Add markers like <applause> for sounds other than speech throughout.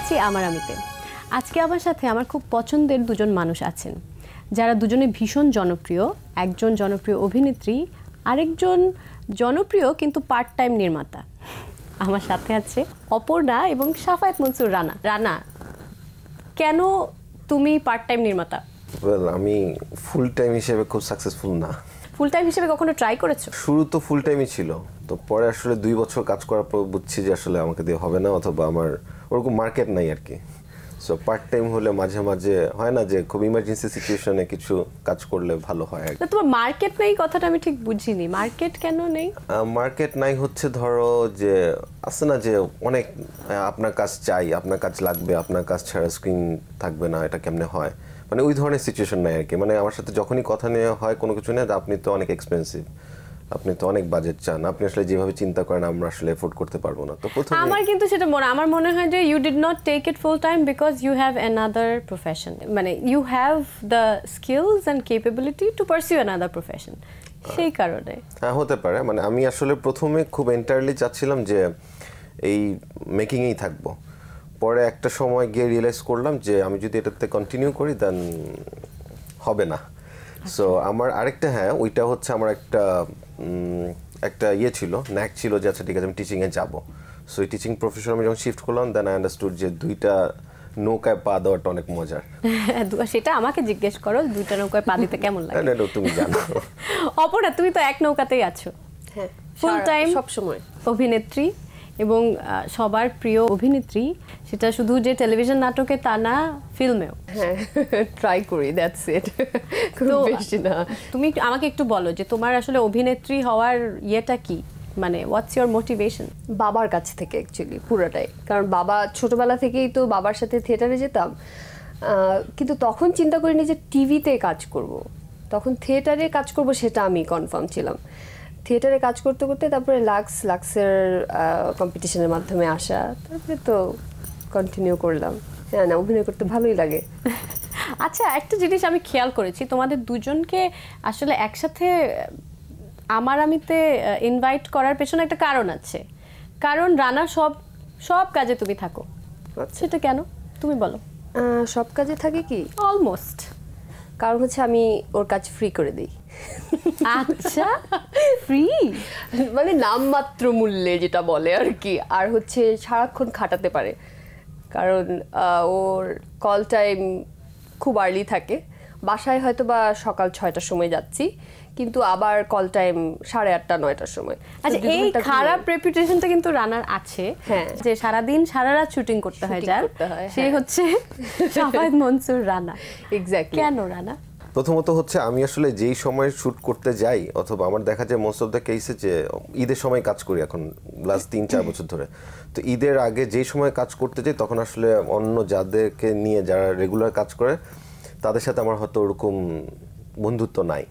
জানাচ্ছি আমার আমিতে। আজকে আমার সাথে আমার খুব পছন্দের দুজন মানুষ আছেন। যারা দুজনে ভীষণ জনপ্রিয় একজন জনপ্রিয় অভিনেত্রী আরেকজন জনপ্রিয় কিন্তু পার্ট টাইম নির্মাতা। আমার সাথে আছে অপর্ণা এবং সাফায়েত মনসুর রানা। রানা কেন তুমি পার্ট টাইম নির্মাতা? ওয়েল আমি ফুল টাইম হিসেবে খুব সাকসেসফুল না। ফুল টাইম হিসেবে কখনো ট্রাই করেছ? শুরু তো ফুল টাইমই ছিল। তো পরে আসলে দুই বছর কাজ করার পর বুঝছি যে আসলে আমাকে দিয়ে হবে না অথবা আমার ওরকম মার্কেট নাই আর কি সো পার্ট টাইম হলে মাঝে মাঝে হয় না যে খুব ইমার্জেন্সি সিচুয়েশনে কিছু কাজ করলে ভালো হয়। না তোমার মার্কেট নেই কথাটা আমি ঠিক বুঝিনি। মার্কেট কেন নেই? মার্কেট নাই হচ্ছে ধরো যে আছে না যে অনেক আপনার কাজ চাই আপনার কাজ লাগবে আপনার কাজ ছাড়া স্ক্রিন থাকবে না এটা কেমনে হয়? মানে ওই ধরনের সিচুয়েশন নাই আর কি মানে আমার সাথে যখনই কথা নিয়ে হয় কোনো কিছু নিয়ে আপনি তো অনেক এক্সপেন্সিভ আপনি তো অনেক বাজেট চান। আপনি আসলে যেভাবে চিন্তা করেন আমরা আসলে এফোর্ড করতে পারব না। তো প্রথমে আমার কিন্তু সেটা মনে আমার মনে হয় যে you did not take it full time because you have another profession মানে you have the skills and capability to pursue another profession সেই কারণে। হ্যাঁ হতে পারে। মানে আমি আসলে প্রথমে খুব এন্টায়ারলি চাচ্ছিলাম যে এই মেকিংয়েই থাকব। পরে একটা সময় গিয়ে রিয়েলাইজ করলাম যে আমি যদি এটাতে কন্টিনিউ করি দেন হবে না। সো আমার আরেকটা হ্যাঁ ওইটা হচ্ছে আমার একটা একটা ইয়ে ছিল ন্যাক ছিল যে আচ্ছা ঠিক আছে আমি টিচিংয়ে যাব। সো এই টিচিং প্রফেশন আমি যখন শিফট করলাম দেন আই আন্ডারস্টুড যে দুইটা নৌকায় পা দেওয়াটা অনেক মজার। <laughs> সেটা আমাকে জিজ্ঞেস করো দুইটা নৌকায় পা দিতে কেমন লাগে? <laughs> না তুমি জানো। <laughs> অপরা তুমি তো এক নৌকাতেই আছো। হ্যাঁ ফুল টাইম সব সময় অভিনেত্রী। এবং সবার প্রিয় অভিনেত্রী সেটা শুধু যে টেলিভিশন নাটকে তা না ফিল্মেও হ্যাঁ ট্রাই করি দ্যাটস ইট তো তুমি আমাকে একটু বলো যে তোমার আসলে অভিনেত্রী হওয়ার ইয়েটা কি? মানে হোয়াটস ইওর মোটিভেশন বাবার কাছ থেকে অ্যাকচুয়ালি পুরোটাই। কারণ বাবা ছোটবেলা থেকেই তো বাবার সাথে থিয়েটারে যেতাম। কিন্তু তখন চিন্তা করিনি যে টিভিতে কাজ করব। তখন থিয়েটারে কাজ করব সেটা আমি কনফার্ম ছিলাম। থিয়েটারে কাজ করতে করতে তারপরে লাক্স লাক্সের কম্পিটিশনের মাধ্যমে আসা তারপরে তো কন্টিনিউ করলাম। হ্যাঁ না অভিনয় করতে ভালোই লাগে। <laughs> আচ্ছা একটা জিনিস আমি খেয়াল করেছি তোমাদের দুজনকে আসলে একসাথে আমার আমিতে ইনভাইট করার পেছনে একটা কারণ আছে। কারণ রানা সব সব কাজে তুমি থাকো। আচ্ছা। সেটা কেন? তুমি বলো। সব কাজে থাকে কি? অলমোস্ট কারণ হচ্ছে আমি ওর কাজ ফ্রি করে দিই। আচ্ছা ফ্রি মানে নামমাত্র মূল্যে যেটা বলে আর কি আর হচ্ছে সারাক্ষণ খাটাতে পারে। কারণ ওর কল টাইম খুব আর্লি থাকে। বাসায় হয়তো বা সকাল ছয়টার সময় যাচ্ছি কিন্তু আবার কল টাইম সাড়ে আটটা নয়টার সময়। আচ্ছা এই খারাপ রেপুটেশনটা কিন্তু রানার আছে। হ্যাঁ। যে সারাদিন সারা রাত শুটিং করতে হয় যার সে হ্যাঁ। হচ্ছে <laughs> সাফায়েত মনসুর রানা। Exactly. কেন রানা? প্রথমত হচ্ছে আমি আসলে যেই সময় শুট করতে যাই, অথবা আমার দেখা যায় মোস্ট অফ দ্য কেসে যে, ঈদের সময় কাজ করি এখন লাস্ট তিন, চার বছর ধরে। তো ঈদের আগে যেই সময় কাজ করতে যাই, তখন আসলে অন্য যাদেরকে নিয়ে যারা রেগুলার কাজ করে, তাদের সাথে আমার হয়তো ওরকম বন্ধুত্ব নাই।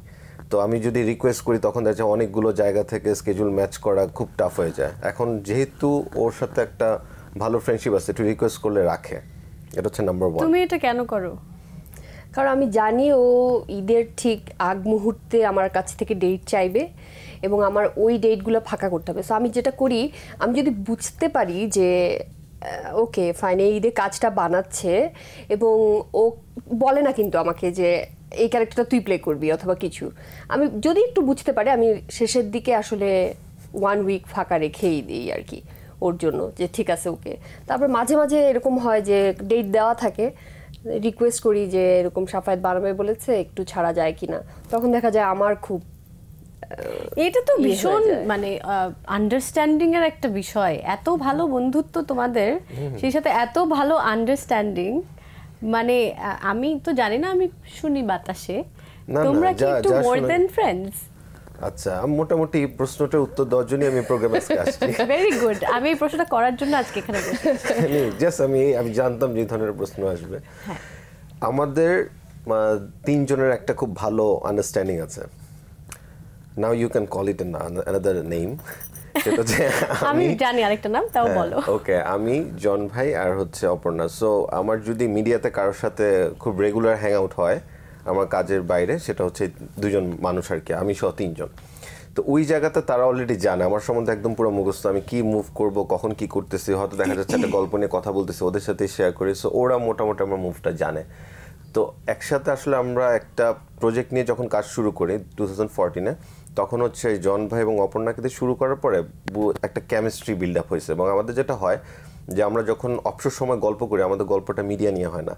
তো আমি যদি রিকোয়েস্ট করি, তখন দেখা যায় অনেকগুলো জায়গা থেকে স্কেজুল ম্যাচ করা খুব টাফ হয়ে যায়। এখন যেহেতু ওর সাথে একটা ভালো ফ্রেন্ডশিপ আছে, একটু রিকোয়েস্ট করলে রাখে। এটা হচ্ছে নাম্বার ওয়ান তুমি এটা কেন করো? কারণ আমি জানি ও ঈদের ঠিক আগ মুহূর্তে আমার কাছ থেকে ডেট চাইবে এবং আমার ওই ডেটগুলো ফাঁকা করতে হবে। সো আমি যেটা করি, আমি যদি বুঝতে পারি যে ওকে ফাইন ঈদে কাজটা বানাচ্ছে এবং ও বলে না কিন্তু আমাকে যে, এই ক্যারেক্টারটা তুই প্লে করবি অথবা কিছু। আমি যদি একটু বুঝতে পারি, আমি শেষের দিকে আসলে ওয়ান উইক ফাঁকা রেখেই দিই আর কি, ওর জন্য যে ঠিক আছে ওকে তারপর মাঝে মাঝে এরকম হয় যে ডেট দেওয়া থাকে রিকোয়েস্ট করি যে এরকম সাফায়াত বানাবে বলেছে একটু ছাড়া যায় কিনা। তখন দেখা যায় আমার খুব এটা তো ইয়ে ভীষণ। মানে আন্ডারস্ট্যান্ডিং এর একটা বিষয়। এত ভালো বন্ধুত্ব তোমাদের সেই সাথে এত ভালো আন্ডারস্ট্যান্ডিং মানে আমি তো জানি না আমি শুনি বাতাসে। তোমরা কি একটু মোর দেন ফ্রেন্ডস আচ্ছা আমি মোটামুটি এই প্রশ্নটার উত্তর দেওয়ার জন্য আমি প্রোগ্রামে আজকে আসছি। <laughs> ভেরি গুড আমি এই প্রশ্নটা করার জন্য আজকে এখানে বসেছি জাস্ট <laughs> আমি আমি জানতাম যে ধরনের প্রশ্ন আসবে। হ্যাঁ। আমাদের তিনজনের একটা খুব ভালো আন্ডারস্ট্যান্ডিং আছে। Now you can call it another name সেটা <laughs> আমি জানি আরেকটা নাম তাও বলো। ওকে আমি জন ভাই আর হচ্ছে অপর্ণা। সো আমার যদি মিডিয়াতে কারোর সাথে খুব রেগুলার হ্যাং আউট হয় আমার কাজের বাইরে, সেটা হচ্ছে দুজন মানুষ আর কি, আমি সহ তিনজন। তো ওই জায়গাতে তারা অলরেডি জানে। আমার সম্বন্ধে একদম পুরো মুখস্থ। আমি কি মুভ করব, কখন কি করতেছি, হয়তো দেখা যাচ্ছে একটা গল্প নিয়ে কথা বলতেছি, ওদের সাথে শেয়ার করি। সো ওরা মোটামুটি আমার মুভটা জানে। তো একসাথে আসলে আমরা একটা প্রজেক্ট নিয়ে যখন কাজ শুরু করি টু থাউজেন্ড ফোরটিনে তখন হচ্ছে জন ভাই এবং অপর্ণাকে দিয়ে শুরু করার পরে একটা কেমিস্ট্রি বিল্ড আপ হয়েছে। এবং আমাদের যেটা হয় যে, আমরা যখন অবসর সময় গল্প করি, আমাদের গল্পটা মিডিয়া নিয়ে হয় না।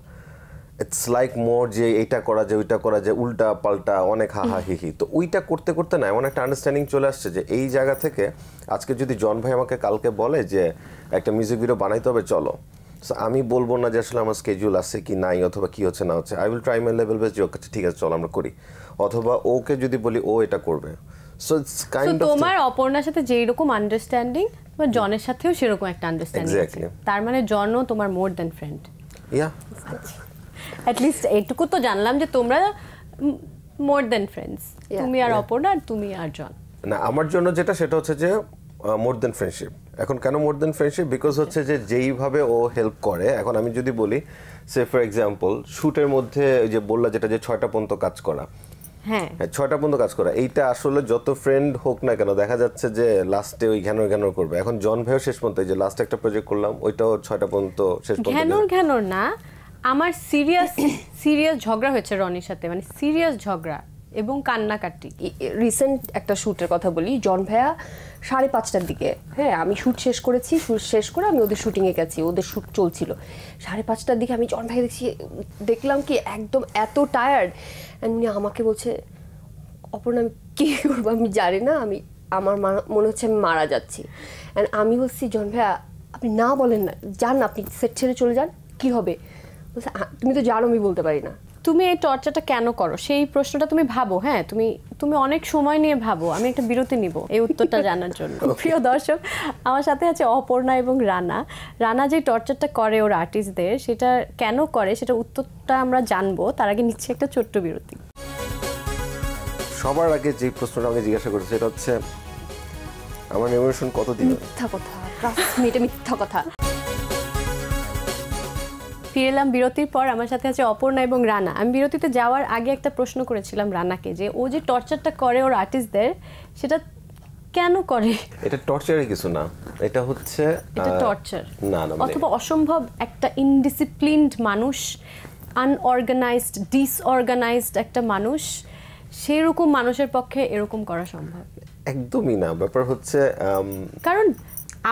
ইটস লাইক মোর যে এইটা করা যায় ওইটা করা যায় উল্টা পাল্টা অনেক হাহা হা হি হি। তো ওইটা করতে করতে না এমন একটা আন্ডারস্ট্যান্ডিং চলে আসছে যে এই জায়গা থেকে আজকে যদি জন ভাই আমাকে কালকে বলে যে একটা মিউজিক ভিডিও বানাইতে হবে চলো। So আমি বলব না যে আসলে আমার স্কেজুল আছে কি নাই অথবা কি হচ্ছে না হচ্ছে। I will try my level best যে ওকে ঠিক আছে চলো আমরা করি। অথবা ওকে যদি বলি ও এটা করবে। সো ইটস কাইন্ড অফ তোমার অপর্ণার সাথে যেই রকম আন্ডারস্ট্যান্ডিং তোমার জনের সাথেও সেরকম একটা আন্ডারস্ট্যান্ডিং আছে। তার মানে জনও তোমার মোর দ্যান ফ্রেন্ড ইয়া লিস্ট এইটুকু তো জানলাম যে তোমরা মোর দ্যান ফ্রেন্ডস তুমি আর অপর্ণা আর তুমি আর জন। না আমার জন্য যেটা সেটা হচ্ছে যে মোর দেন ফ্রেন্ডশিপ এখন কেন মোর দেন ফ্রেন্ডশিপ বিকজ হচ্ছে যে যেইভাবে ও হেল্প করে এখন আমি যদি বলি সে ফর এক্সাম্পল শ্যুটের মধ্যে যে বললা যেটা যে ছয়টা পর্যন্ত কাজ করা। হ্যাঁ। হ্যাঁ ছয়টা পর্যন্ত কাজ করা। এইটা আসলে যত ফ্রেন্ড হোক না কেন দেখা যাচ্ছে যে লাস্টে ওই ঘ্যানোর ঘ্যানোর করবে। এখন জন ভাইও শেষ পর্যন্ত যে লাস্ট একটা প্রজেক্ট করলাম ওইটাও ছয়টা পর্যন্ত শেষ পর্যন্ত ঘ্যানোর ঘ্যানোর না আমার সিরিয়াস সিরিয়াস <coughs> ঝগড়া হয়েছে রনির সাথে মানে সিরিয়াস ঝগড়া এবং কান্নাকাটি। রিসেন্ট একটা শ্যুটের কথা বলি, জন ভাইয়া সাড়ে পাঁচটার দিকে হ্যাঁ আমি শ্যুট শেষ করেছি শ্যুট শেষ করে আমি ওদের শুটিংয়ে গেছি, ওদের শ্যুট চলছিল। সাড়ে পাঁচটার দিকে আমি জন ভাই দেখছি, দেখলাম কি একদম এত টায়ার্ড উনি আমাকে বলছে, অপর্ণা, আমি কী করব, আমি জানি না, আমি, আমার মনে হচ্ছে আমি মারা যাচ্ছি। অ্যান্ড আমি বলছি, জন ভাইয়া, আপনি না বলেন না, যান আপনি সেট ছেড়ে চলে যান, কি হবে? বলছে তুমি তো জানো আমি বলতে পারি না। তুমি এই টর্চারটা কেন করো? সেই প্রশ্নটা তুমি ভাবো হ্যাঁ? তুমি তুমি অনেক সময় নিয়ে ভাবো আমি একটা বিরতি নিব এই উত্তরটা জানার জন্য। <laughs> প্রিয় দর্শক আমার সাথে আছে অপর্ণা এবং রানা। রানা যে টর্চারটা করে ওর আর্টিস্টদের সেটা কেন করে সেটা উত্তরটা আমরা জানব তার আগে নিচ্ছে একটা ছোট্ট বিরতি। সবার আগে যে প্রশ্নটা আমাকে জিজ্ঞাসা করেছে সেটা হচ্ছে আমার নিউমেশন কত দিবে মিথ্যা কথা মিথ্যা কথা। ফিরে এলাম বিরতির পর আমার সাথে আছে অপর্ণা এবং রানা। আমি বিরতিতে যাওয়ার আগে একটা প্রশ্ন করেছিলাম রানাকে যে ও যে টর্চারটা করে ওর আর্টিস্টদের সেটা কেন করে? এটা টর্চারের কিছু না। এটা হচ্ছে এটা টর্চার। না না মানে অথবা অসম্ভব একটা ইনডিসিপ্লিনড মানুষ আনঅর্গানাইজড ডিসঅর্গানাইজড একটা মানুষ সেরকম মানুষের পক্ষে এরকম করা সম্ভব। একদমই না। ব্যাপার হচ্ছে কারণ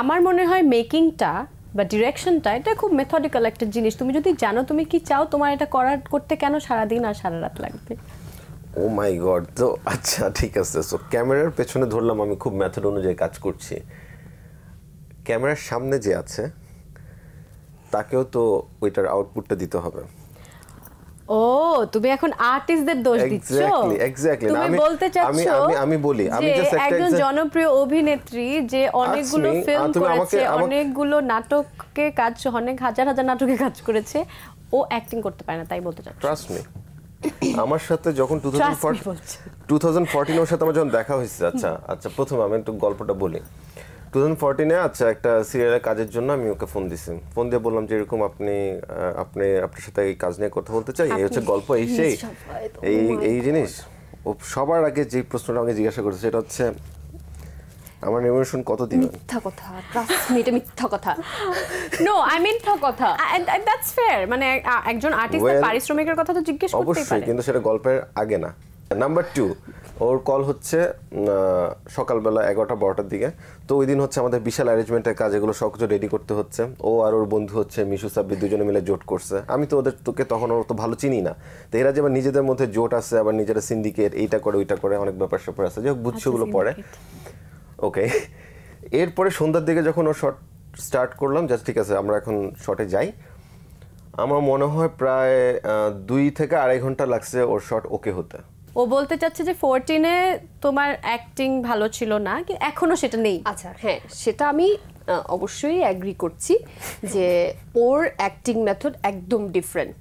আমার মনে হয় মেকিংটা বা ডিরেকশনটা এটা খুব মেথডিক্যাল একটা জিনিস। তুমি যদি জানো তুমি কি চাও, তোমার এটা করার, করতে কেন সারাদিন আর সারা রাত লাগবে? ও মাই গড তো আচ্ছা ঠিক আছে। সো ক্যামেরার পেছনে ধরলাম আমি খুব মেথড অনুযায়ী কাজ করছি। ক্যামেরার সামনে যে আছে, তাকেও তো ওইটার আউটপুটটা দিতে হবে। ও তুমি এখন আর্টিস্টদের দোষ দিচ্ছ? Exactly. তুমি বলতে চাচ্ছ আমি- আমি- বলি, আমি যে একটা একজন জনপ্রিয় অভিনেত্রী যে অনেকগুলো ফিল্ম করেছে অনেকগুলো নাটকে কাজ অনেক হাজার হাজার নাটকে কাজ করেছে ও অ্যাক্টিং করতে পারে না তাই বলতে চাচ্ছ। ট্রাস্ট মি আমার সাথে যখন টু থাউজেন্ড ফোরটিন ওর সাথে আমার যখন দেখা হয়েছে আচ্ছা আচ্ছা প্রথম আমি একটু গল্পটা বলি। টু থাউজেন্ড ফোরটিনে আচ্ছা একটা সিরিয়ালের কাজের জন্য আমি ওকে ফোন দিছি। ফোন দিয়ে বললাম যে এরকম আপনি আপনি আপনার সাথে এই কাজ নিয়ে কথা বলতে চাই এই হচ্ছে গল্প এই সেই এই oh এই জিনিস। ও সবার আগে যে প্রশ্নটা আমাকে জিজ্ঞাসা করেছে সেটা হচ্ছে আমার রেমুনেশন কত দিবেন? মিথ্যা কথা ট্রাস্ট মি এটা মিথ্যা কথা। নো আই মিন কথা। দ্যাটস ফেয়ার মানে একজন আর্টিস্টের পারিশ্রমিকের কথা তো জিজ্ঞেস করতেই অবশ্যই কিন্তু সেটা গল্পের আগে না। নাম্বার টু ওর কল হচ্ছে সকালবেলা এগারোটা বারোটার দিকে। তো ওই দিন হচ্ছে আমাদের বিশাল অ্যারেঞ্জমেন্টের কাজ এগুলো সব কিছু রেডি করতে হচ্ছে। ও আর ওর বন্ধু হচ্ছে মিশু সাব্বির দুজনে মিলে জোট করছে। আমি তো ওদের তোকে তখন ওর তো ভালো চিনি না। তো এরা যে আবার নিজেদের মধ্যে জোট আছে আবার নিজেরা সিন্ডিকেট এইটা করে ওইটা করে অনেক ব্যাপার স্যাপার আছে। যে বুঝছি ওগুলো পরে। ওকে এরপরে সন্ধ্যার দিকে যখন ও শট স্টার্ট করলাম জাস্ট ঠিক আছে আমরা এখন শটে যাই। আমার মনে হয় প্রায় দুই থেকে আড়াই ঘণ্টা লাগছে ওর শট ওকে হতে। ও বলতে চাচ্ছে যে ফোরটিনে তোমার অ্যাক্টিং ভালো ছিল না কি- এখনও সেটা নেই। আচ্ছা। হ্যাঁ সেটা আমি অবশ্যই অ্যাগ্রি করছি যে ওর অ্যাক্টিং মেথড একদম ডিফারেন্ট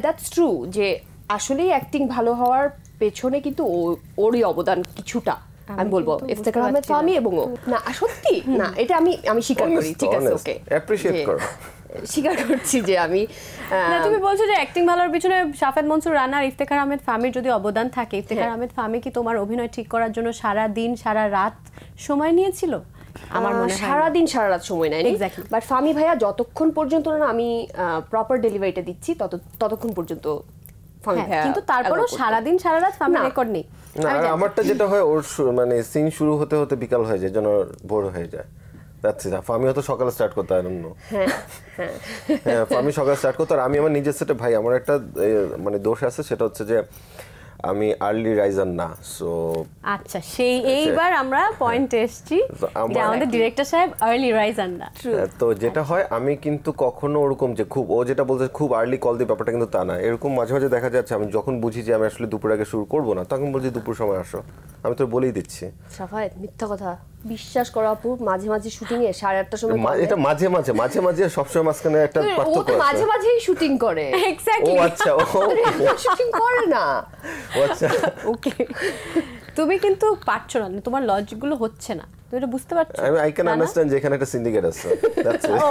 দ্যাটস ট্রু যে আসলেই অ্যাক্টিং ভালো হওয়ার পেছনে কিন্তু ও- ওরই অবদান কিছুটা আমি বলব। ইফতেখার আহমেদ ফাহমি এবং ও। না সত্যি? না এটা আমি আমি স্বীকার করি ঠিক আছে ওকে অ্যাপ্রিসিয়েট করো। স্বীকার করছি যে আমি না তুমি বলছো যে অ্যাক্টিং ভালোর পিছনে শাফেদ মনসুর রানা আর ইফতেখার আহমেদ ফামির যদি অবদান থাকে ইফতেখার হ্যাঁ। আহমেদ ফামি কি তোমার অভিনয় ঠিক করার জন্য সারা দিন সারা রাত সময় নিয়েছিল আমার মনে হয় না। সারা দিন সারা রাত সময় নেয়নি বাট ফামি ভাইয়া যতক্ষণ পর্যন্ত না আমি প্রপার ডেলিভারিটা দিচ্ছি তত ততক্ষণ পর্যন্ত ফামি হ্যাঁ, কিন্তু তারপরও করতো। সারা দিন সারা রাত ফামি রেকর্ড নেই। আমারটা যেটা হয় ওর মানে সিন শুরু হতে হতে বিকাল হয়ে যায় যেন বোর হয়ে যায় না ফামি হয়তো সকালে স্টার্ট করতে আই ডোন্ট নো হ্যাঁ হ্যাঁ। হ্যাঁ ফামি সকালে স্টার্ট করতো। আর আমি আমার নিজের সেটে ভাই আমার একটা মানে দোষ আছে সেটা হচ্ছে যে আমি আর্লি রাইজার না সো আচ্ছা সেই এইবার আমরা পয়েন্টে এসেছি যে আমাদের ডিরেক্টর সাহেব আর্লি রাইজার না। তো যেটা হয় আমি কিন্তু কখনো ওরকম যে খুব ও যেটা বলছে খুব আর্লি কল দিয়ে ব্যাপারটা কিন্তু তা না। এরকম মাঝে মাঝে দেখা যাচ্ছে আমি যখন বুঝি যে আমি আসলে দুপুর আগে শুরু করব না তখন বলছি দুপুর সময় আসো। আমি তো বলেই দিচ্ছি। সাফায়েত মিথ্যা কথা। বিশ্বাস করো আপু মাঝে মাঝে শুটিং এ সাড়ে আটটার সময় এটা মাঝে মাঝে মাঝে মাঝে সবসময় মাঝখানে একটা ও পার্থক্য তো আছে। মাঝে মাঝেই শুটিং করে। এক্স্যাক্টলি ও আচ্ছা ও <laughs> শুটিং করে না। ও আচ্ছা। <laughs> ওকে। তুমি কিন্তু পারছ না তোমার লজিকগুলো হচ্ছে না। তুমি এটা বুঝতে পারছ? আমি আই ক্যান? আন্ডারস্ট্যান্ড যে এখানে একটা সিন্ডিকেট আছে দ্যাটস ইট ও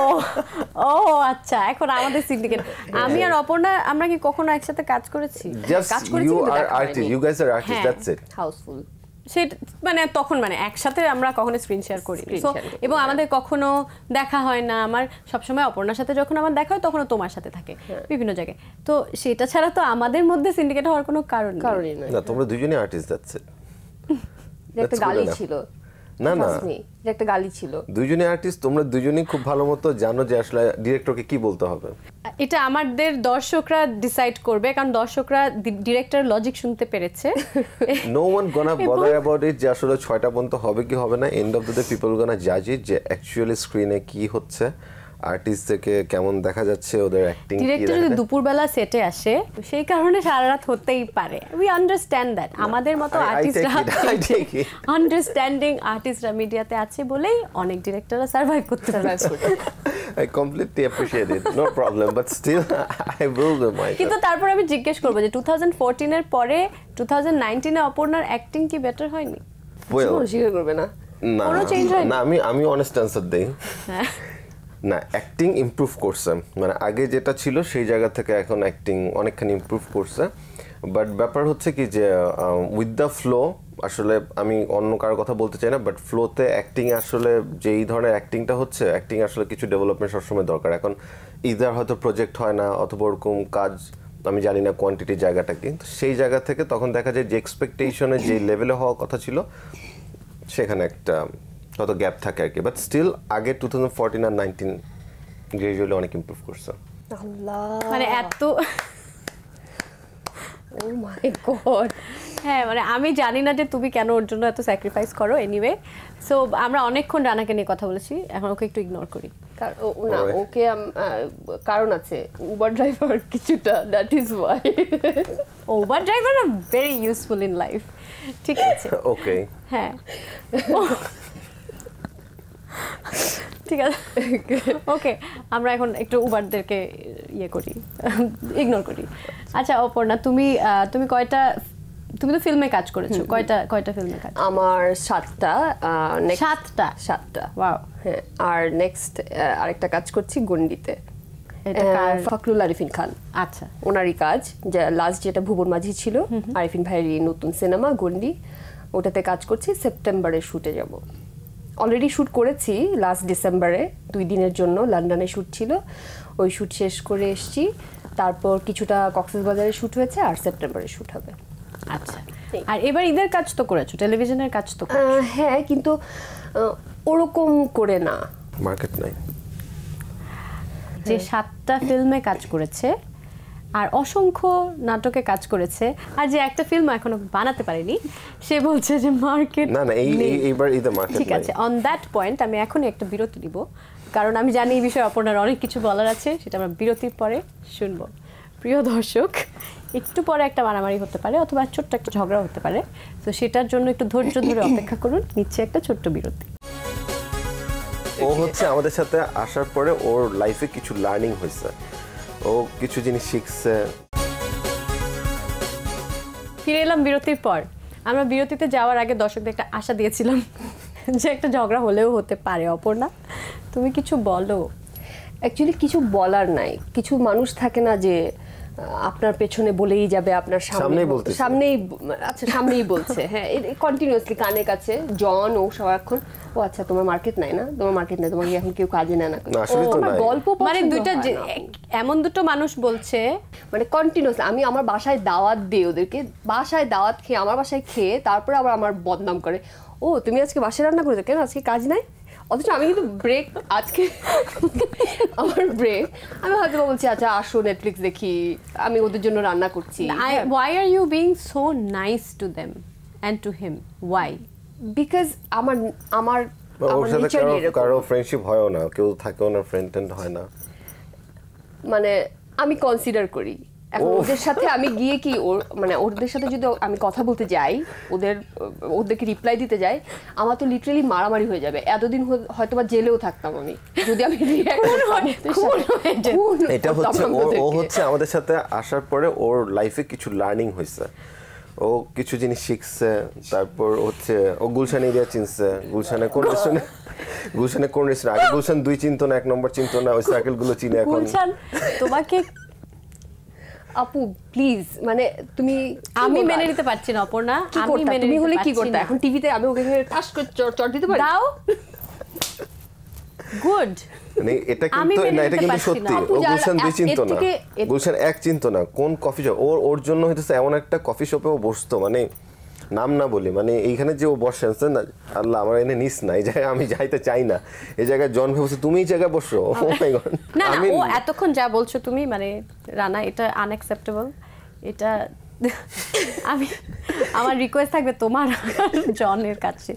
ও আচ্ছা এখন আমাদের সিন্ডিকেট <laughs> আমি আর অপর্ণা আমরা কি কখনো একসাথে কাজ করেছি? কাজ করেছি you are artist you guys are artist. That's it housefull সেটা মানে তখন মানে একসাথে আমরা কখনো স্ক্রিন শেয়ার করি এবং হ্যাঁ। আমাদের কখনো দেখা হয় না। আমার সবসময় অপর্ণার সাথে যখন আমার দেখা হয় তখনও তোমার সাথে থাকে হ্যাঁ। বিভিন্ন জায়গায়। তো সেটা ছাড়া তো আমাদের মধ্যে সিন্ডিকেট হওয়ার কোনো কারণ নেই। কারণই নয় না তোমরা দুজনেই আর্টিস্ট দ্যাটস ইট এটা একটা গালি ছিল না না। একটা গালি ছিল। দুইজনই আর্টিস্ট তোমরা দুজনেই খুব ভালো মতো জানো যে আসলে ডিরেক্টরকে কি বলতে হবে। এটা আমাদের দর্শকরা ডিসাইড করবে কারণ দর্শকরা ডিরেক্টর লজিক শুনতে পেরেছে। No one gonna bother about it যে আসলে ছয়টা পর্যন্ত হবে কি হবে না। End of the day people gonna জাজ ইট যে অ্যাকচুয়ালি স্ক্রিনে কি হচ্ছে। আর্টিস্ট থেকে কেমন দেখা যাচ্ছে ওদের অ্যাক্টিং ডিরেক্টর যদি দুপুরবেলা সেটে আসে সেই কারণে সারা রাত হতেই পারে। উই আন্ডারস্ট্যান্ড দ্যাট আমাদের মতো আর্টিস্টরা আন্ডারস্ট্যান্ডিং আর্টিস্টরা মিডিয়াতে আছে বলেই অনেক ডিরেক্টররা সার্ভাইভ করতে পারছে <laughs> I completely appreciate it. No problem but still <laughs> I will do my কিন্তু তারপর আমি জিজ্ঞেস করব যে টু থাউজেন্ড ফোরটিনের পরে টু থাউজেন্ড নাইনটিনে অপর্ণার অ্যাক্টিং কি বেটার হয়নি? জীবন করবে না? না না আমি আমি অনেস্ট অ্যান্সার দেই। হ্যাঁ <laughs> না অ্যাক্টিং ইমপ্রুভ করছে। মানে আগে যেটা ছিল সেই জায়গা থেকে এখন অ্যাক্টিং অনেকখানি ইম্প্রুভ করছে। বাট ব্যাপার হচ্ছে কি যে উইথ দ্য ফ্লো আসলে আমি অন্য কারোর কথা বলতে চাই না বাট ফ্লোতে অ্যাক্টিং আসলে যেই ধরনের অ্যাক্টিংটা হচ্ছে অ্যাক্টিং আসলে কিছু ডেভেলপমেন্ট সবসময় দরকার। এখন ইদার হয়তো প্রজেক্ট হয় না, অথবা ওরকম কাজ, আমি জানি না কোয়ান্টিটির জায়গাটা কি, তো সেই জায়গা থেকে তখন দেখা যায় যে এক্সপেকটেশনে যে লেভেলে হওয়ার কথা ছিল, সেখানে একটা কত গ্যাপ থাকে আর কি। বাট স্টিল আগে টু থাউজেন্ড ফোরটিন আর নাইনটিন গ্রাজুয়ালি অনেক ইম্প্রুভ করছে। মানে এত ও মাই গড হ্যাঁ মানে আমি জানি না যে তুমি কেন ওর জন্য এত স্যাক্রিফাইস করো এনিওয়ে সো আমরা অনেকক্ষণ রানাকে নিয়ে কথা বলেছি এখন ওকে একটু ইগনোর করি। না. ওকে কারণ আছে উবার ড্রাইভার <laughs> কিছুটা that is why Uber driver are very useful in life ঠিক আছে? <laughs> ওকে হ্যাঁ। <laughs> ঠিক আছে? <laughs> ওকে আমরা এখন একটু উবারদেরকে ইয়ে করি ইগনোর করি। আচ্ছা অপর্ণা তুমি তুমি কয়টা তুমি তো ফিল্মে কাজ করেছ কয়টা কয়টা ফিল্মে কাজ? আমার সাতটা সাতটা? সাতটা। ওয়াও হ্যাঁ আর নেক্সট আরেকটা কাজ করছি গন্ডিতে ফখরুল আরিফিন খান। আচ্ছা। ওনারই কাজ যা লাস্ট যেটা ভুবন মাঝি ছিল আরিফিন ভাইয়েরই নতুন সিনেমা গন্ডি ওটাতে কাজ করছি সেপ্টেম্বরে শুটে যাব। অলরেডি শ্যুট করেছি লাস্ট ডিসেম্বরে দুই দিনের জন্য লন্ডনে শ্যুট ছিল। ওই শ্যুট শেষ করে এসেছি। তারপর কিছুটা কক্সবাজারে শ্যুট হয়েছে আর সেপ্টেম্বরে শ্যুট হবে। আচ্ছা। আর এবার ঈদের কাজ তো করেছ টেলিভিশনের কাজ তো হ্যাঁ কিন্তু ওরকম করে না। মার্কেট নাই। যে সাতটা ফিল্মে কাজ করেছে আর অসংখ্য নাটকে কাজ করেছে। আর যে একটা ফিল্ম এখনও বানাতে পারেনি সে বলছে যে মার্কেট না না এই এই- এইবার ঈদে মার্কেট ঠিক আছে অন দ্যাট পয়েন্ট আমি এখনই একটা বিরতি দিব কারণ আমি জানি এই বিষয়ে আপনার অনেক কিছু বলার আছে সেটা আমরা বিরতির পরে শুনব। প্রিয় দর্শক একটু পরে একটা মারামারি হতে পারে অথবা ছোট্ট একটা ঝগড়া হতে পারে। তো সেটার জন্য একটু ধৈর্য ধরে <coughs> অপেক্ষা করুন নিচ্ছে একটা ছোট্ট বিরতি। ও হচ্ছে আমাদের সাথে আসার পরে ওর লাইফে কিছু লার্নিং হয়েছে। ও কিছু জিনিস শিখছে। ফিরে এলাম বিরতির পর। আমরা বিরতিতে যাওয়ার আগে দর্শকদের একটা আশা দিয়েছিলাম <laughs> যে একটা ঝগড়া হলেও হতে পারে অপর্ণা। তুমি কিছু বলো। অ্যাকচুয়ালি কিছু বলার নাই। কিছু মানুষ থাকে না যে আপনার পেছনে বলেই যাবে আপনার সামনে সামনেই সামনেই আচ্ছা সামনেই বলছে। <laughs> হ্যাঁ কন্টিনিউয়াসলি কানের কাছে জন ও সারাক্ষণ ও আচ্ছা তোমার মার্কেট নাই না? তোমার মার্কেট নাই তোমাকে এখন কেউ কাজে নেয় না। না। গল্প মানে দুইটা যে- এমন দুটো মানুষ বলছে। মানে কন্টিনিউস আমি আমার বাসায় দাওয়াত দিই ওদেরকে বাসায় দাওয়াত খেয়ে আমার বাসায় খেয়ে তারপরে আবার আমার বদনাম করে। ও তুমি আজকে বাসায় রান্না করেছ কেন? আজকে কাজ নাই? অথচ আমি কিন্তু ব্রেক আজকে <laughs> আমার ব্রেক আমি হয়তো বলছি আচ্ছা আসো নেটফ্লিক্স দেখি। আমি ওদের জন্য রান্না করছি। Why are you being so nice to them and to him? Why? Because আমার আমার ওর সাথে কারও কারও ফ্রেন্ডশিপ হয়ও না। কেউ থাকেও না ফ্রেন্ড টেন্ড হয় না। মানে আমি কনসিডার করি। এখন ওদের সাথে আমি গিয়ে কি ওর মানে ওদের সাথে যদি আমি কথা বলতে যাই ওদের ওদেরকে রিপ্লাই দিতে যাই আমার তো লিটারালি মারামারি হয়ে যাবে। এতদিন হয়তো বা জেলেও থাকতাম আমি। যদি আমি। এটা হচ্ছে ও হচ্ছে আমাদের সাথে আসার পরে ওর লাইফে কিছু লার্নিং হয়েছে। ও কিছু জিনিস শিখছে তারপর হচ্ছে ও গুলশান এরিয়া চিনছে। গুলশানে কোন রেস্টুরেন্ট গুলশানে কোন রেস্টুরেন্ট আগে গুলশান দুই চিনতো না এক নম্বর চিনতো না ওই সার্কেলগুলো চিনে এখন। তোমাকে আপু প্লিজ মানে তুমি আমি মেনে নিতে পারছি না অপর্ণা। আমি মেনে তুমি নিতে হলে কি করতে? এখন টিভিতে আমি ওকে টাস করে চট দিতে পারি? দাও। গুড মানে এটা কিন্তু না এটা কিন্তু সত্যি। ও গুলশান দুই চিন্ত না। গুলশান এক চিন্ত না। কোন কফি শপ ওর ওর জন্য হইতেছে এমন একটা কফি শপে ও বসতো। মানে নাম না বলি মানে এইখানে যে ও বসে আছে না? আল্লাহ আমার এনে নিস না এই জায়গায় আমি যাইতে চাই না। এই জায়গায় জন ভেবছে তুমি এই জায়গায় বসো। ও মাই গড না ও এতক্ষণ যা বলছো তুমি মানে রানা এটা আনএক্সেপ্টেবল এটা <laughs> আমি আমার রিকোয়েস্ট থাকবে তোমার আর <laughs> জনের কাছে।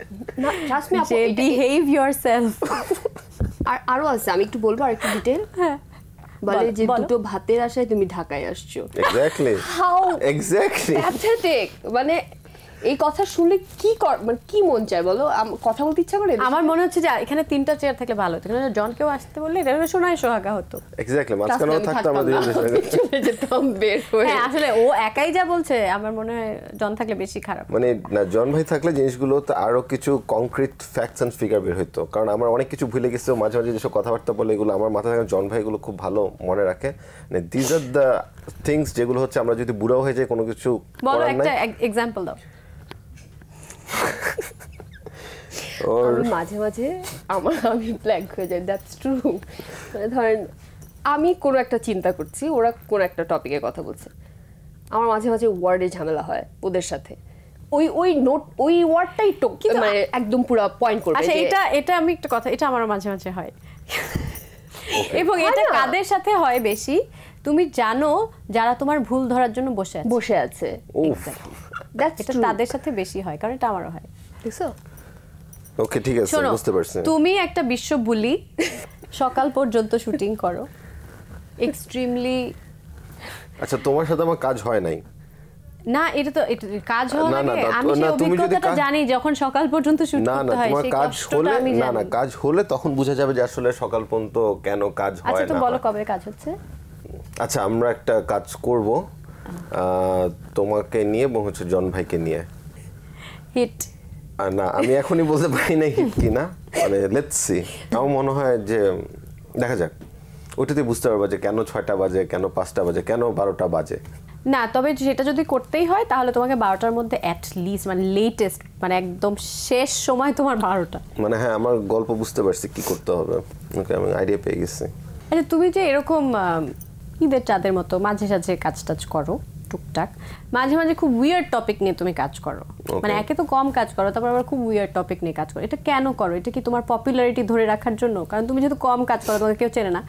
যে বিহেভ ইয়োরসেলফ <laughs> আর আরও আছে আমি একটু বলব আর একটু ডিটেল হ্যাঁ। বলে যে দুটো ভাতের আশায় তুমি ঢাকায় আসছো। এক্স্যাক্টলি হাউ এক্স্যাক্টলি প্যাথেটিক মানে এই কথা শুনলে কি কর মানে কি মন চায় বলো? কথা বলতে ইচ্ছা করে আমার মনে হচ্ছে যে এখানে তিনটা চেয়ার থাকলে ভালো হতো। এখানে জনকেও আসতে বললে এটা শোনায় সোহাগা হতো। এক্স্যাক্টলি মাঝখানেও থাকতো আমাদের। <laughs> চলে যেতাম বের হয়ে। হ্যাঁ আসলে ও একাই যা বলছে আমার মনে হয় জন থাকলে বেশি খারাপ। মানে না জন ভাই থাকলে জিনিসগুলো তো আরও কিছু কংক্রিট ফ্যাক্টস এন্ড ফিগার বের হইতো। কারণ আমার অনেক কিছু ভুলে গেছে মাঝে মাঝে যেসব কথাবার্তা বলে এগুলো আমার মাথায় থাকে জন ভাই এগুলো খুব ভালো মনে রাখে। মানে দিজ আর দ্য থিংস যেগুলো হচ্ছে আমরা যদি বুড়াও হয়ে যাই কোনো কিছু বলো একটা এক্সাম্পল দাও। মাঝে মাঝে আমার আমি ব্ল্যাঙ্ক হয়ে যাই দ্যাটস ট্রু মানে ধরেন আমি কোনো একটা চিন্তা করছি ওরা কোনো একটা টপিকে কথা বলছে। আমার মাঝে মাঝে ওয়ার্ডে ঝামেলা হয় ওদের সাথে। ওই ওই নোট ওই ওয়ার্ডটাই টোক মানে একদম পুরো পয়েন্ট করবে আচ্ছা এটা এটা আমি একটা কথা এটা আমার মাঝে মাঝে হয়। এবং এটা? কাদের সাথে হয় বেশি? তুমি জানো যারা তোমার ভুল ধরার জন্য বসে আছে। বসে আছে এটা তাদের সাথে বেশি হয় কারণ এটা আমারও হয়। দেখছ? ওকে ঠিক আছে বুঝতে পারছি। তুমি একটা বিশ্ব বুলি সকাল পর্যন্ত শুটিং করো। এক্সট্রিমলি আচ্ছা তোমার সাথে আমার কাজ হয় নাই। না এটা তো এটা কাজ হওয়া না, না, মানে আমি সেই অভিজ্ঞতাটা জানি যখন সকাল পর্যন্ত শুট না না করতে হয় তোমার সেই কাজ হলে আমি না না কাজ হলে তখন বোঝা যাবে যে আসলে সকাল পর্যন্ত কেন কাজ আচ্ছা হয় তো না বলো কবে কাজ হচ্ছে? আচ্ছা আমরা একটা কাজ করব। তোমাকে নিয়ে এবং হচ্ছে জন ভাইকে নিয়ে। হিট। না আমি এখনই বলতে পারি না হিট কিনা মানে লেটস সি আমার মনে হয় যে দেখা যাক। ওইটাতে বুঝতে পারব যে কেন ছয়টা বাজে কেন পাঁচটা বাজে কেন বারোটা বাজে। না তবে সেটা যদি করতেই হয় তাহলে তোমাকে বারোটার মধ্যে অ্যাট লিস্ট মানে লেটেস্ট মানে একদম শেষ সময় তোমার বারোটা। মানে হ্যাঁ আমার গল্প বুঝতে পারছি কি করতে হবে। ওকে আমি আইডিয়া পেয়ে গেছি। আচ্ছা তুমি যে এরকম ঈদের চাঁদের মতো মাঝে সাঝে কাজ টাজ করো টুকটাক। মাঝে মাঝে খুব উইয়ার টপিক নিয়ে তুমি কাজ করো। মানে একে তো কম কাজ করো তারপর আবার খুব উইয়ার্ড টপিক নিয়ে কাজ করো। এটা কেন করো? এটা কি তোমার পপুলারিটি ধরে রাখার জন্য? কারণ তুমি যেহেতু কম কাজ করো তোমাকে কেউ চেনে না।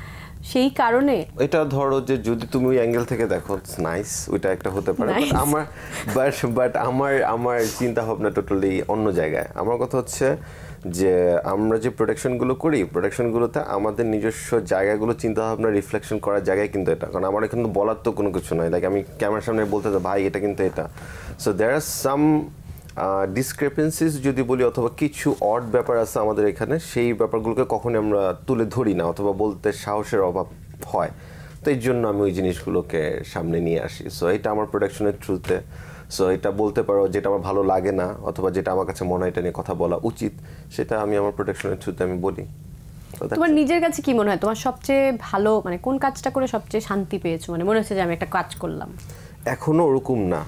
সেই কারণে এটা ধরো যে যদি তুমি ওই অ্যাঙ্গেল থেকে দেখো নাইস ওইটা একটা হতে পারে। আমার বাট বাট আমার আমার চিন্তা ভাবনা টোটালি অন্য জায়গায়। আমার কথা হচ্ছে যে আমরা যে প্রোটেকশনগুলো করি প্রোটেকশনগুলোতে আমাদের নিজস্ব জায়গাগুলো চিন্তা ভাবনা রিফ্লেকশন করার জায়গায় কিন্তু এটা। কারণ আমার কিন্তু বলার তো কোনো কিছু নয় লাইক আমি ক্যামেরার সামনে বলতে ভাই, এটা কিন্তু এটা। সো দেয়ার আর সাম ডিসক্রেপেন্সিস যদি বলি, অথবা কিছু অড ব্যাপার আছে আমাদের এখানে, সেই ব্যাপারগুলোকে কখনোই আমরা তুলে ধরি না, অথবা বলতে সাহসের অভাব হয়। তো এই জন্য আমি ওই জিনিসগুলোকে সামনে নিয়ে আসি। সো এটা আমার প্রোডাকশনের থ্রুতে সো এটা বলতে পারো যেটা আমার ভালো লাগে না অথবা যেটা আমার কাছে মনে হয় এটা নিয়ে কথা বলা উচিত সেটা আমি আমার প্রোডাকশনের থ্রুতে আমি বলি। তোমার নিজের কাছে কি মনে হয়? তোমার সবচেয়ে ভালো মানে কোন কাজটা করে সবচেয়ে শান্তি পেয়েছ? মানে মনে হচ্ছে যে আমি একটা কাজ করলাম। এখনও ওরকম না।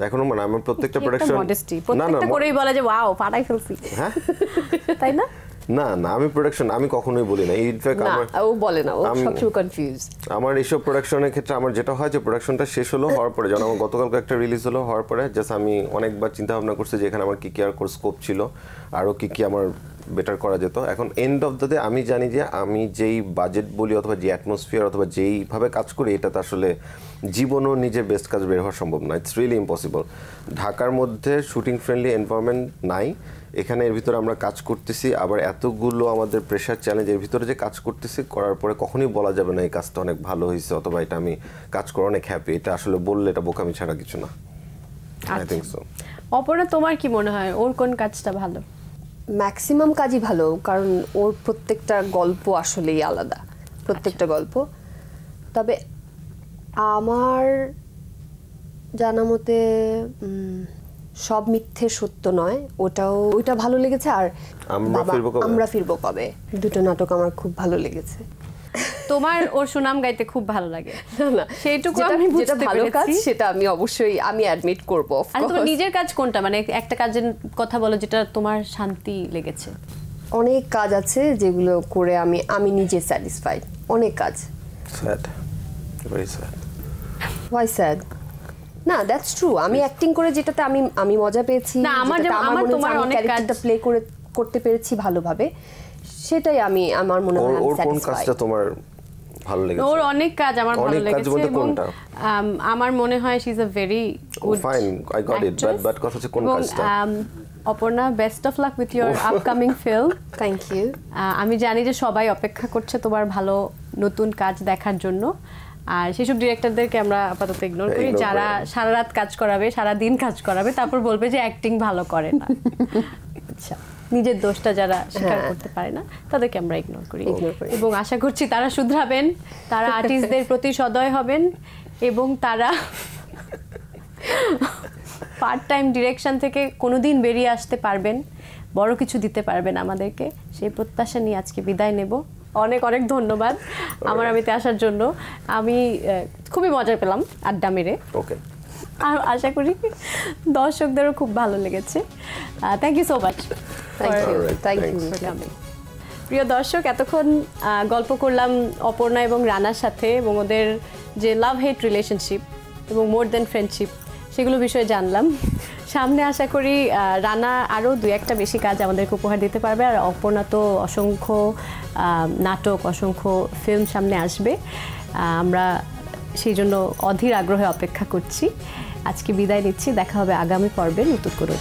এখনও মানে আমার প্রত্যেকটা প্রোডাকশন না না প্রত্যেকটা করেই বলে যে ওয়াও পাড়াই ফেলছি। হ্যাঁ? তাই না? না না আমি প্রোডাকশন আমি কখনোই বলি না। ইনফ্যাক্ট না আমার ও বলে না ও সবচেয়ে সবসময় কনফিউজ আমার এইসব প্রোডাকশনের ক্ষেত্রে আমার যেটা হয় যে প্রোডাকশনটা শেষ হলো হওয়ার পরে যেন আমার গতকালকে একটা রিলিজ হলো হওয়ার পরে জাস্ট আমি অনেকবার চিন্তা ভাবনা করছি যে এখানে আমার কি কি আর কোর্স স্কোপ ছিল আরও কি কি আমার বেটার করা যেত। এখন এন্ড অফ দ্য ডে আমি জানি যে আমি যেই বাজেট বলি অথবা যে অ্যাটমসফিয়ার অথবা যেইভাবে কাজ করি এটাতে আসলে জীবনও নিজের বেস্ট কাজ বের হওয়া সম্ভব না ইটস রিয়েলি ইম্পসিবল ঢাকার মধ্যে শুটিং ফ্রেন্ডলি এনভায়রনমেন্ট নাই। এখানে এর ভিতরে আমরা কাজ করতেছি আবার এতগুলো আমাদের প্রেশার চ্যালেঞ্জ এর ভিতরে যে কাজ করতেছি করার পরে কখনোই বলা যাবে না এই কাজটা অনেক ভালো হয়েছে অথবা এটা আমি কাজ করে অনেক হ্যাপি এটা আসলে বললে এটা বোকামি ছাড়া কিছু না। আই। থিঙ্ক সো অপর্ণা তোমার কি মনে হয়? ওর কোন কাজটা ভালো? ম্যাক্সিমাম কাজই ভালো কারণ ওর প্রত্যেকটা গল্প আসলেই আলাদা প্রত্যেকটা গল্প। তবে আমার জানা মতে সব মিথ্যে সত্য নয় ওটাও ওইটা ভালো লেগেছে আর? আমরা ফিরবো কবে? দুটো নাটক আমার খুব ভালো লেগেছে। তোমার ওর সুনাম গাইতে খুব ভালো লাগে। না সেইটুকু আমি বুঝতে ভালো কাজ সেটা আমি অবশ্যই আমি অ্যাডমিট করব আর তোমার নিজের কাজ কোনটা? মানে একটা কাজের কথা বলো যেটা তোমার শান্তি লেগেছে। অনেক কাজ আছে যেগুলো করে আমি আমি নিজে স্যাটিসফাইড অনেক কাজ। Sad very sad why sad না দ্যাটস ট্রু আমি অ্যাক্টিং করে যেটাতে আমি আমি মজা পেয়েছি না, আমার আমার তোমার অনেক কাজ- ক্যারেক্টারটা প্লে করে করতে পেরেছি ভালোভাবে সেটাই আমি আমার মনে হয় আমি ওর কোন কাজটা তোমার ভালো লেগেছে। ওর অনেক কাজ আমার ভালো অনেক কাজ লেগেছে বলতে এবং কোনটা? আমার মনে হয় she is a very good fine, I got it, but- but কথা হচ্ছে কোন কাজটা? Aparna best of luck with your upcoming film thank you আমি জানি যে সবাই অপেক্ষা করছে তোমার ভালো নতুন কাজ দেখার জন্য। আর সেসব ডিরেক্টরদেরকে আমরা আপাতত ইগনোর করি। যারা। সারা রাত কাজ করাবে সারা দিন কাজ করাবে তারপর বলবে যে অ্যাক্টিং ভালো করে না। <laughs> আচ্ছা। নিজের দোষটা যারা স্বীকার হ্যাঁ। করতে পারে না তাদেরকে আমরা ইগনোর করি। এবং আশা করছি তারা শুধরাবেন তারা আর্টিস্টদের <laughs> প্রতি সদয় হবেন এবং তারা পার্ট টাইম ডিরেকশন থেকে কোনোদিন বেরিয়ে আসতে পারবেন বড় কিছু দিতে পারবেন আমাদেরকে। সেই প্রত্যাশা নিয়ে আজকে বিদায় নেব। অনেক অনেক ধন্যবাদ আমার আমিতে আসার জন্য। আমি খুবই মজা পেলাম আড্ডা মেরে। ওকে আর আশা করি দর্শকদেরও খুব ভালো লেগেছে। Thank you so much thank you thank. প্রিয় দর্শক এতক্ষণ গল্প করলাম অপর্ণা এবং রানার সাথে এবং ওদের যে লাভ হেট রিলেশনশিপ এবং মোর দেন ফ্রেন্ডশিপ সেগুলো বিষয়ে জানলাম। সামনে আশা করি রানা আরও দু একটা বেশি কাজ আমাদেরকে উপহার দিতে পারবে আর অপর্ণা তো অসংখ্য নাটক অসংখ্য ফিল্ম সামনে আসবে। আমরা সেই জন্য অধীর আগ্রহে অপেক্ষা করছি। আজকে বিদায় নিচ্ছি দেখা হবে আগামী পর্বে নতুন করে